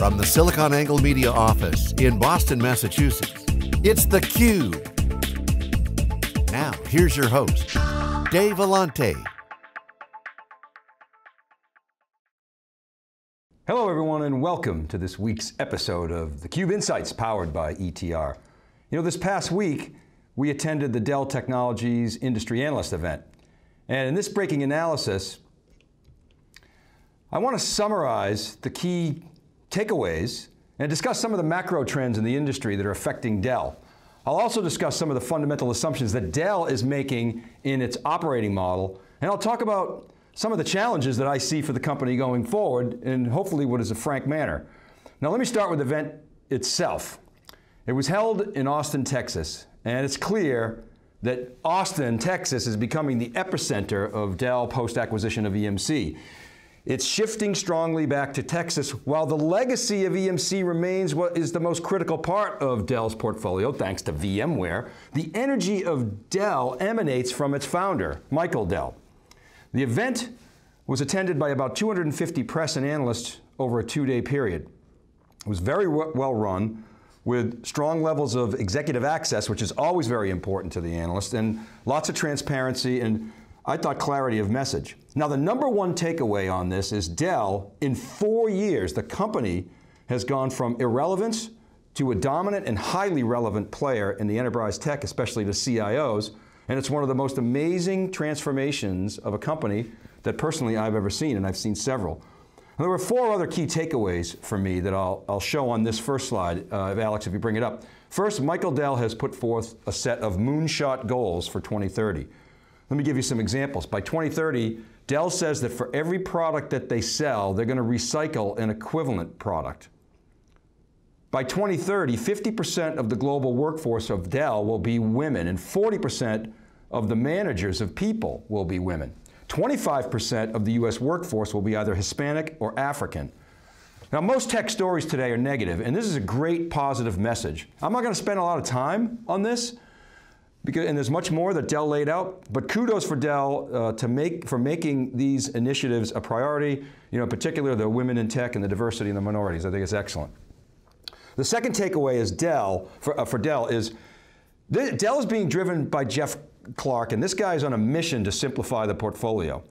From the SiliconANGLE Media office in Boston, Massachusetts, it's theCUBE. Now, here's your host, Dave Vellante. Hello everyone and welcome to this week's episode of theCUBE Insights powered by ETR. You know, this past week, we attended the Dell Technologies Industry Analyst event. And in this breaking analysis, I want to summarize the key takeaways and discuss some of the macro trends in the industry that are affecting Dell. I'll also discuss some of the fundamental assumptions that Dell is making in its operating model, and I'll talk about some of the challenges that I see for the company going forward in hopefully what is a frank manner. Now let me start with the event itself. It was held in Austin, Texas, and it's clear that Austin, Texas is becoming the epicenter of Dell post-acquisition of EMC. It's shifting strongly back to Texas, while the legacy of EMC remains what is the most critical part of Dell's portfolio, thanks to VMware. The energy of Dell emanates from its founder, Michael Dell. The event was attended by about 250 press and analysts over a two-day period. It was very well run, with strong levels of executive access, which is always very important to the analyst, and lots of transparency and I thought clarity of message. Now the number one takeaway on this is Dell, in four years, the company has gone from irrelevance to a dominant and highly relevant player in the enterprise tech, especially to CIOs, and it's one of the most amazing transformations of a company that personally I've ever seen, and I've seen several. there were four other key takeaways for me that I'll, I'll show on this first slide, uh, Alex, if you bring it up. First, Michael Dell has put forth a set of moonshot goals for 2030. Let me give you some examples. By 2030, Dell says that for every product that they sell, they're going to recycle an equivalent product. By 2030, 50% of the global workforce of Dell will be women, and 40% of the managers of people will be women. 25% of the US workforce will be either Hispanic or African. Now, most tech stories today are negative, and this is a great positive message. I'm not going to spend a lot of time on this, because, and there's much more that Dell laid out, but kudos for Dell uh, to make, for making these initiatives a priority, you know, in particular the women in tech and the diversity and the minorities. I think it's excellent. The second takeaway is Dell, for, uh, for Dell is, Dell is being driven by Jeff Clarke, and this guy is on a mission to simplify the portfolio.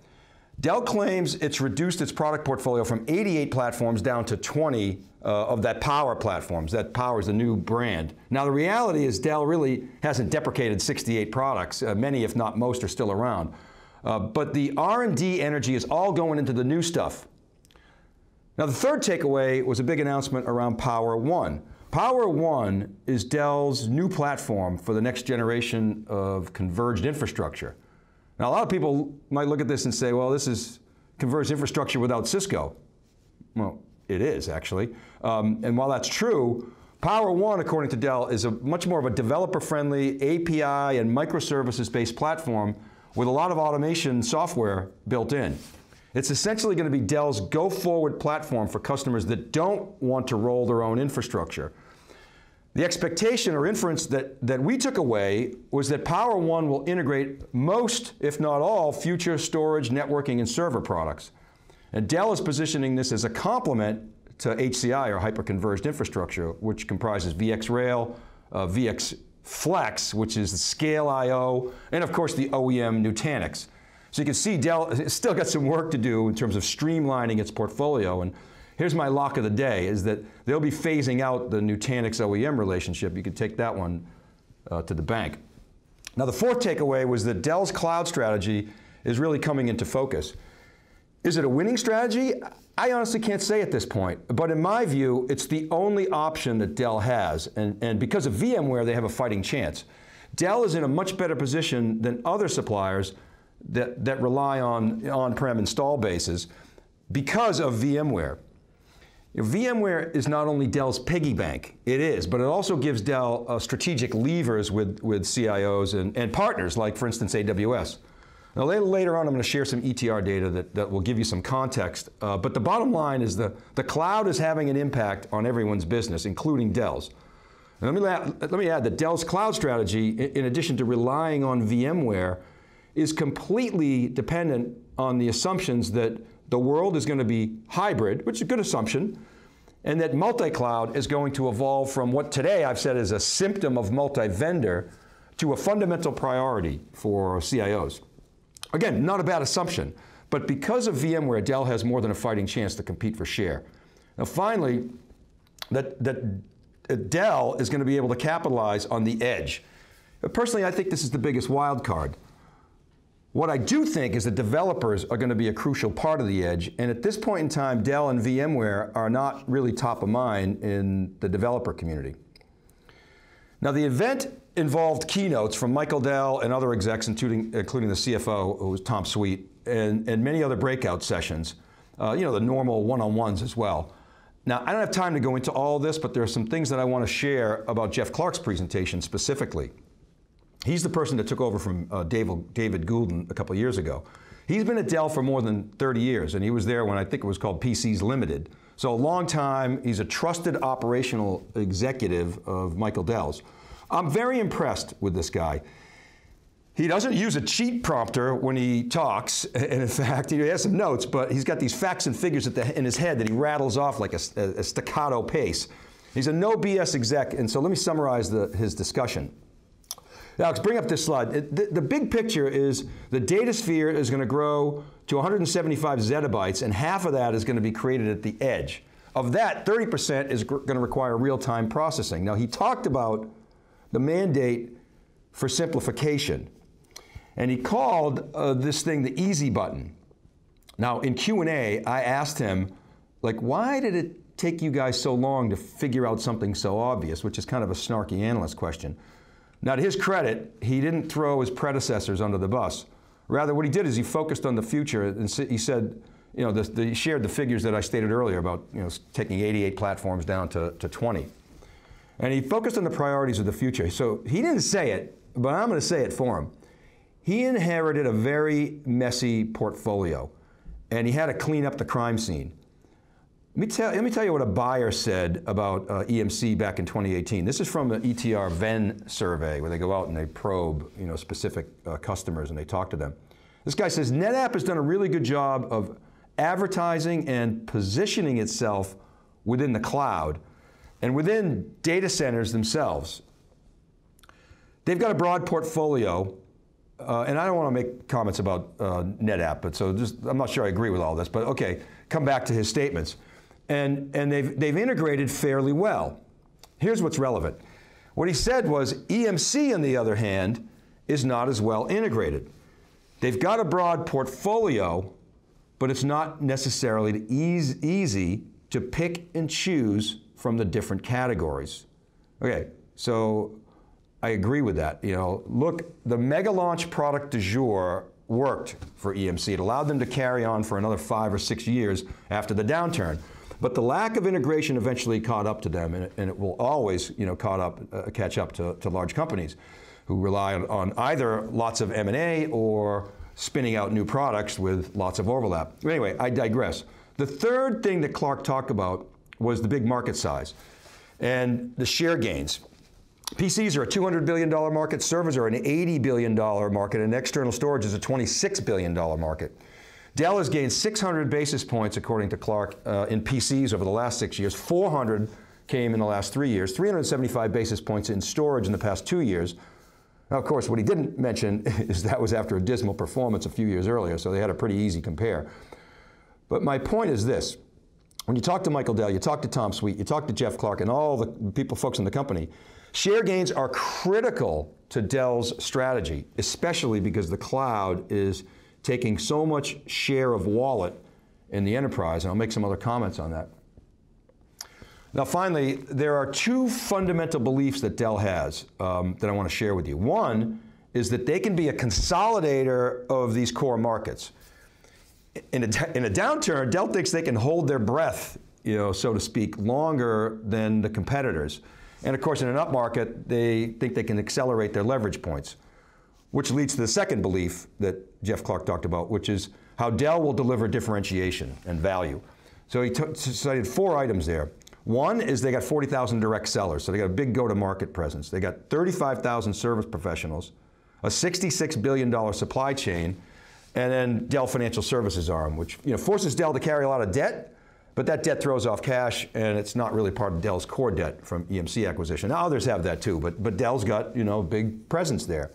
Dell claims it's reduced its product portfolio from 88 platforms down to 20 uh, of that Power platforms. That Power is the new brand. Now the reality is Dell really hasn't deprecated 68 products. Uh, many, if not most, are still around. Uh, but the R&D energy is all going into the new stuff. Now the third takeaway was a big announcement around PowerOne. Power One is Dell's new platform for the next generation of converged infrastructure. Now a lot of people might look at this and say, well, this is converged infrastructure without Cisco. Well, it is actually. Um, and while that's true, PowerOne, according to Dell, is a much more of a developer-friendly API and microservices-based platform with a lot of automation software built in. It's essentially going to be Dell's go-forward platform for customers that don't want to roll their own infrastructure. The expectation or inference that, that we took away was that PowerOne will integrate most, if not all, future storage, networking, and server products. And Dell is positioning this as a complement to HCI, or hyperconverged infrastructure, which comprises VxRail, uh, VxFlex, which is the ScaleIO, and of course the OEM Nutanix. So you can see Dell still got some work to do in terms of streamlining its portfolio. And here's my lock of the day, is that they'll be phasing out the Nutanix OEM relationship. You can take that one uh, to the bank. Now the fourth takeaway was that Dell's cloud strategy is really coming into focus. Is it a winning strategy? I honestly can't say at this point, but in my view, it's the only option that Dell has, and, and because of VMware, they have a fighting chance. Dell is in a much better position than other suppliers that, that rely on on-prem install bases because of VMware. VMware is not only Dell's piggy bank, it is, but it also gives Dell uh, strategic levers with, with CIOs and, and partners like, for instance, AWS. Now later on I'm going to share some ETR data that, that will give you some context, uh, but the bottom line is the, the cloud is having an impact on everyone's business, including Dell's. let me, let me add that Dell's cloud strategy, in addition to relying on VMware, is completely dependent on the assumptions that the world is going to be hybrid, which is a good assumption, and that multi-cloud is going to evolve from what today I've said is a symptom of multi-vendor to a fundamental priority for CIOs. Again, not a bad assumption, but because of VMware, Dell has more than a fighting chance to compete for share. Now finally, that, that uh, Dell is going to be able to capitalize on the edge. Personally, I think this is the biggest wild card. What I do think is that developers are going to be a crucial part of the edge, and at this point in time, Dell and VMware are not really top of mind in the developer community. Now the event involved keynotes from Michael Dell and other execs, including, including the CFO, who was Tom Sweet, and, and many other breakout sessions, uh, you know, the normal one-on-ones as well. Now, I don't have time to go into all this, but there are some things that I want to share about Jeff Clarke's presentation specifically. He's the person that took over from uh, David, David Goulden a couple years ago. He's been at Dell for more than 30 years, and he was there when I think it was called PCs Limited. So a long time, he's a trusted operational executive of Michael Dell's. I'm very impressed with this guy. He doesn't use a cheat prompter when he talks, and in fact, he has some notes, but he's got these facts and figures the, in his head that he rattles off like a, a, staccato pace. He's a no BS exec, and so let me summarize the, his discussion. Alex, bring up this slide. The, the big picture is the data sphere is going to grow to 175 zettabytes, and half of that is going to be created at the edge. Of that, 30% is going to require real-time processing. Now, he talked about the mandate for simplification. And he called uh, this thing the easy button. Now, in Q&A, I asked him, like, why did it take you guys so long to figure out something so obvious, which is kind of a snarky analyst question. Now, to his credit, he didn't throw his predecessors under the bus. Rather, what he did is he focused on the future and he said, you know, the, the, he shared the figures that I stated earlier about, you know, taking 88 platforms down to, to 20. And he focused on the priorities of the future. So he didn't say it, but I'm going to say it for him. He inherited a very messy portfolio, and he had to clean up the crime scene. Let me tell, let me tell you what a buyer said about uh, EMC back in 2018. This is from the ETR Venn survey, where they go out and they probe you know, specific uh, customers and they talk to them. This guy says NetApp has done a really good job of advertising and positioning itself within the cloud and within data centers themselves, they've got a broad portfolio, uh, and I don't want to make comments about uh, NetApp, but so just, I'm not sure I agree with all this, but okay, come back to his statements. And, and they've, they've integrated fairly well. Here's what's relevant. What he said was EMC, on the other hand, is not as well integrated. They've got a broad portfolio, but it's not necessarily easy, easy to pick and choose from the different categories. Okay, so I agree with that. You know, look, the mega launch product du jour worked for EMC. It allowed them to carry on for another five or six years after the downturn. But the lack of integration eventually caught up to them, and it, and it will always, you know, caught up, uh, catch up to, to large companies who rely on, on either lots of M&A or spinning out new products with lots of overlap. Anyway, I digress. The third thing that Clarke talked about was the big market size and the share gains. PCs are a $200 billion market, servers are an $80 billion market, and external storage is a $26 billion market. Dell has gained 600 basis points, according to Clarke, uh, in PCs over the last six years. 400 came in the last three years, 375 basis points in storage in the past two years. Now, of course, what he didn't mention is that was after a dismal performance a few years earlier, so they had a pretty easy compare. But my point is this. When you talk to Michael Dell, you talk to Tom Sweet, you talk to Jeff Clarke and all the people, folks in the company, share gains are critical to Dell's strategy, especially because the cloud is taking so much share of wallet in the enterprise, and I'll make some other comments on that. Now finally, there are two fundamental beliefs that Dell has um, that I want to share with you. One is that they can be a consolidator of these core markets in a, in a downturn, Dell thinks they can hold their breath, you know, so to speak, longer than the competitors. And of course, in an upmarket, they think they can accelerate their leverage points, which leads to the second belief that Jeff Clarke talked about, which is how Dell will deliver differentiation and value. So he cited four items there. One is they got 40,000 direct sellers, so they got a big go-to-market presence. They got 35,000 service professionals, a $66 billion supply chain, and then Dell Financial Services arm, which you know, forces Dell to carry a lot of debt, but that debt throws off cash and it's not really part of Dell's core debt from EMC acquisition. Now others have that too, but, but Dell's got you know, a big presence there.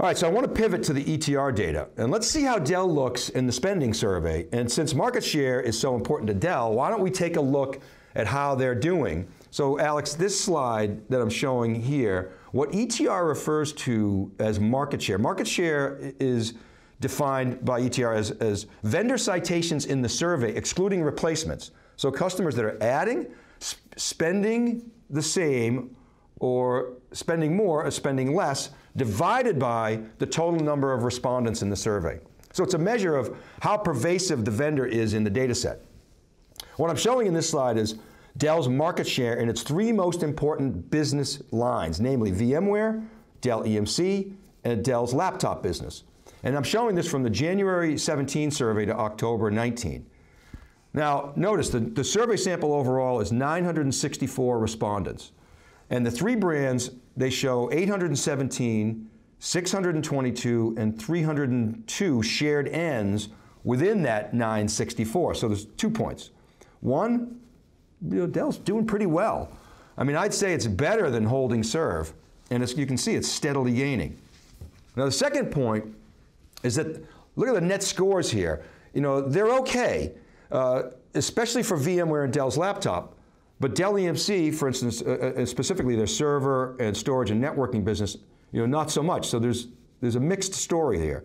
All right, so I want to pivot to the ETR data, and let's see how Dell looks in the spending survey. And since market share is so important to Dell, why don't we take a look at how they're doing? So Alex, this slide that I'm showing here, what ETR refers to as market share. Market share is defined by ETR as, as vendor citations in the survey, excluding replacements. So customers that are adding, sp spending the same, or spending more or spending less, divided by the total number of respondents in the survey. So it's a measure of how pervasive the vendor is in the data set. What I'm showing in this slide is Dell's market share in its three most important business lines, namely VMware, Dell EMC, and Dell's laptop business. And I'm showing this from the January 17 survey to October 19. Now, notice the, the survey sample overall is 964 respondents. And the three brands, they show 817, 622, and 302 shared Ns within that 964. So there's two points. One, you know, Dell's doing pretty well. I mean, I'd say it's better than holding serve, and as you can see it's steadily gaining. Now, the second point is that look at the net scores here. You know, they're okay, uh, especially for VMware and Dell's laptop. But Dell EMC, for instance, uh, uh, specifically their server and storage and networking business, you know, not so much. So there's there's a mixed story here.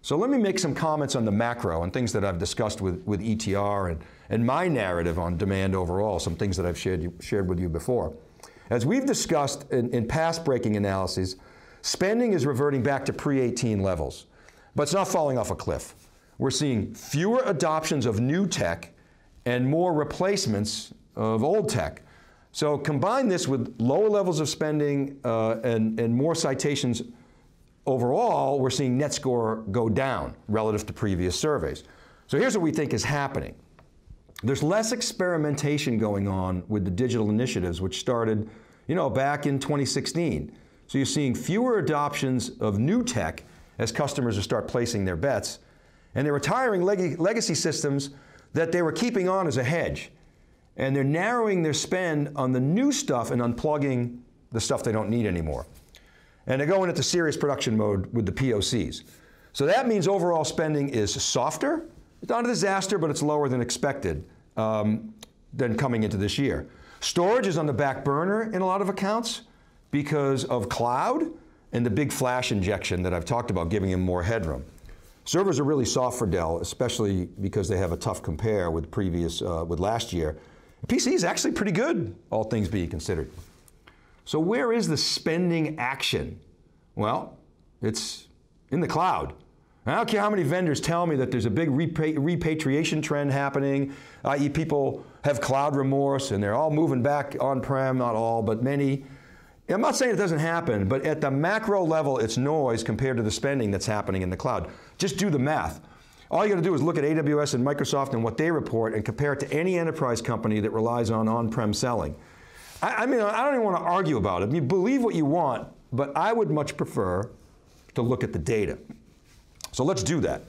So let me make some comments on the macro and things that I've discussed with, with ETR and, and my narrative on demand overall, some things that I've shared, shared with you before. As we've discussed in, in past breaking analyses, spending is reverting back to pre-18 levels. But it's not falling off a cliff. We're seeing fewer adoptions of new tech and more replacements of old tech. So combine this with lower levels of spending uh, and, and more citations overall, we're seeing net score go down relative to previous surveys. So here's what we think is happening. There's less experimentation going on with the digital initiatives, which started you know, back in 2016. So you're seeing fewer adoptions of new tech as customers start placing their bets. And they're retiring leg legacy systems that they were keeping on as a hedge. And they're narrowing their spend on the new stuff and unplugging the stuff they don't need anymore. And they're going into serious production mode with the POCs. So that means overall spending is softer. It's not a disaster, but it's lower than expected um, than coming into this year. Storage is on the back burner in a lot of accounts because of cloud and the big flash injection that I've talked about, giving them more headroom. Servers are really soft for Dell, especially because they have a tough compare with previous, uh, with last year. PC is actually pretty good, all things being considered. So where is the spending action? Well, it's in the cloud. I don't care how many vendors tell me that there's a big repatriation trend happening, i.e. people have cloud remorse and they're all moving back on-prem, not all, but many. I'm not saying it doesn't happen, but at the macro level, it's noise compared to the spending that's happening in the cloud. Just do the math. All you got to do is look at AWS and Microsoft and what they report and compare it to any enterprise company that relies on on-prem selling. I, I, mean, I don't even want to argue about it. You believe what you want, but I would much prefer to look at the data. So let's do that.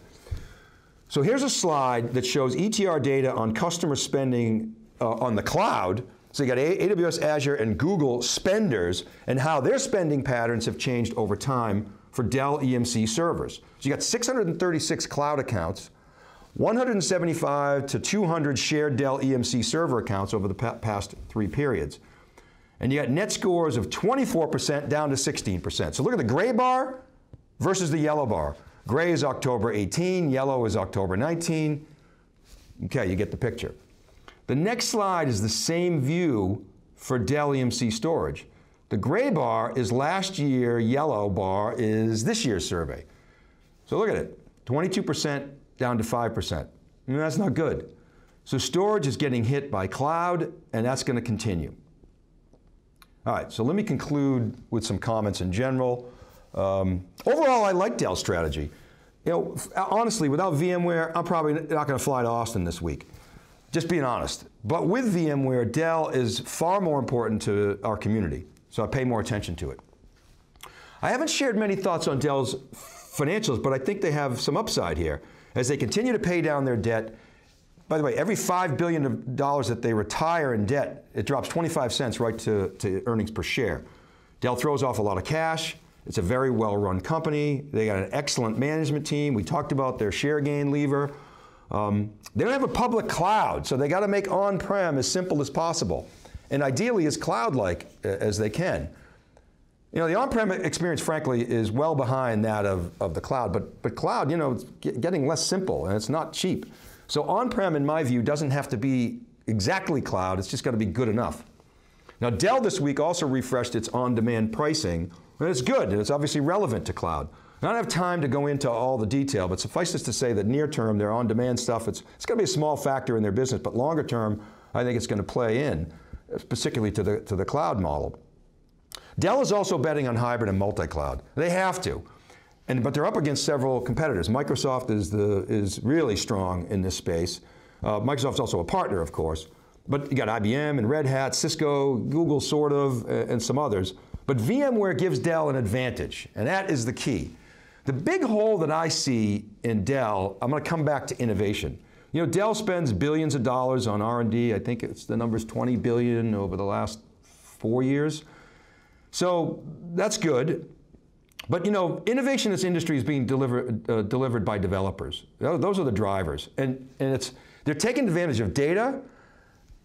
So here's a slide that shows ETR data on customer spending uh, on the cloud so you got AWS, Azure, and Google spenders and how their spending patterns have changed over time for Dell EMC servers. So you got 636 cloud accounts, 175 to 200 shared Dell EMC server accounts over the past three periods. And you got net scores of 24% down to 16%. So look at the gray bar versus the yellow bar. Gray is October 18, yellow is October 19. Okay, you get the picture. The next slide is the same view for Dell EMC storage. The gray bar is last year, yellow bar is this year's survey. So look at it, 22% down to 5%. I mean, that's not good. So storage is getting hit by cloud, and that's going to continue. All right, so let me conclude with some comments in general. Um, overall, I like Dell's strategy. You know, honestly, without VMware, I'm probably not going to fly to Austin this week. Just being honest. But with VMware, Dell is far more important to our community, so I pay more attention to it. I haven't shared many thoughts on Dell's financials, but I think they have some upside here. As they continue to pay down their debt, by the way, every $5 billion that they retire in debt, it drops 25 cents right to, to earnings per share. Dell throws off a lot of cash. It's a very well run company. They got an excellent management team. We talked about their share gain lever. Um, they don't have a public cloud, so they got to make on prem as simple as possible and ideally as cloud like uh, as they can. You know, the on-prem experience, frankly, is well behind that of, of the cloud, but, but cloud, you know, it's getting less simple and it's not cheap. So on-prem, in my view, doesn't have to be exactly cloud, it's just got to be good enough. Now Dell this week also refreshed its on-demand pricing, and it's good, and it's obviously relevant to cloud. I don't have time to go into all the detail, but suffice it to say that near term, their on-demand stuff, it's, it's going to be a small factor in their business, but longer term, I think it's going to play in, particularly to the, to the cloud model. Dell is also betting on hybrid and multi-cloud. They have to. And, but they're up against several competitors. Microsoft is, the, is really strong in this space. Uh, Microsoft's also a partner, of course. But you got IBM and Red Hat, Cisco, Google, sort of, and some others. But VMware gives Dell an advantage, and that is the key. The big hole that I see in Dell, I'm going to come back to innovation. You know, Dell spends billions of dollars on R&D. I think it's the number's 20 billion over the last four years. So that's good. But you know, innovation in this industry is being delivered, uh, delivered by developers. Those are the drivers. And, and it's, they're taking advantage of data,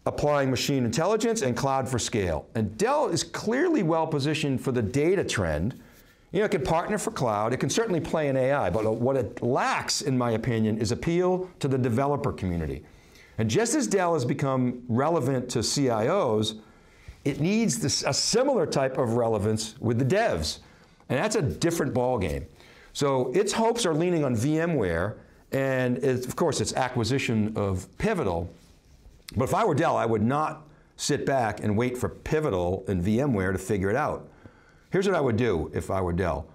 applying machine intelligence, and cloud for scale. And Dell is clearly well positioned for the data trend. You know, it can partner for cloud, it can certainly play in AI, but what it lacks, in my opinion, is appeal to the developer community. And just as Dell has become relevant to CIOs, it needs this, a similar type of relevance with the devs. And that's a different ballgame. So its hopes are leaning on VMware, and of course its acquisition of Pivotal. But if I were Dell, I would not sit back and wait for Pivotal and VMware to figure it out. Here's what I would do if I were Dell.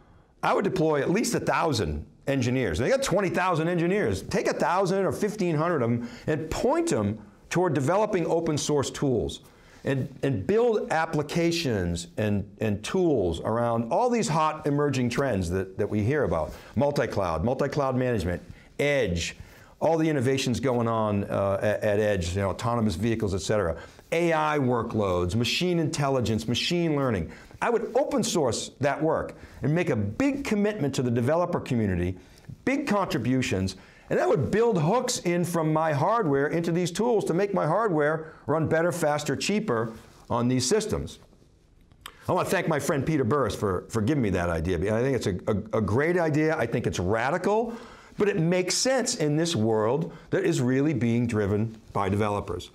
I would deploy at least a thousand engineers. They got 20,000 engineers. Take a thousand or 1,500 of them and point them toward developing open source tools and, and build applications and, and tools around all these hot emerging trends that, that we hear about. Multi-cloud, multi-cloud management, edge, all the innovations going on uh, at, at, edge, you know, autonomous vehicles, et cetera. AI workloads, machine intelligence, machine learning. I would open source that work and make a big commitment to the developer community, big contributions, and that would build hooks in from my hardware into these tools to make my hardware run better, faster, cheaper on these systems. I want to thank my friend Peter Burris for, for giving me that idea. I think it's a, a, a great idea. I think it's radical, but it makes sense in this world that is really being driven by developers.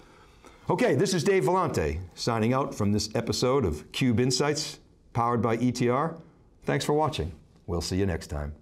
Okay, this is Dave Vellante signing out from this episode of Cube Insights powered by ETR. Thanks for watching. We'll see you next time.